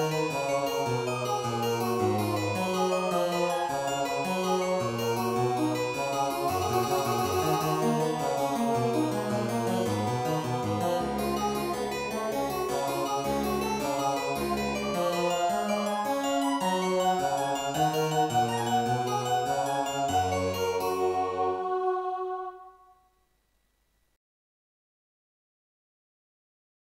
Música